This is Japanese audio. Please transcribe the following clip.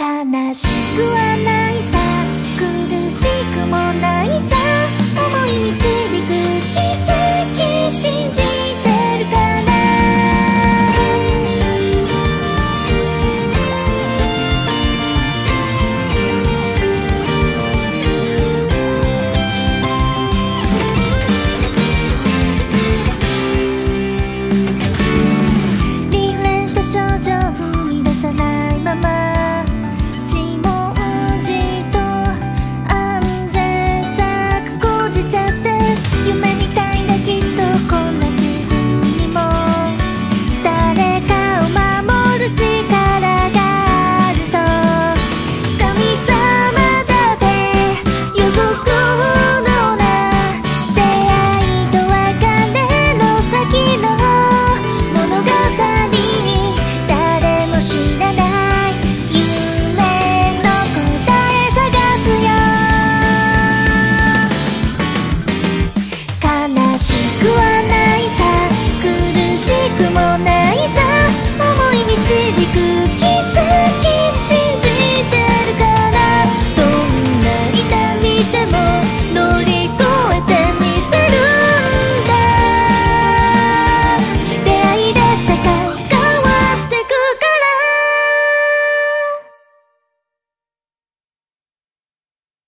悲しくはない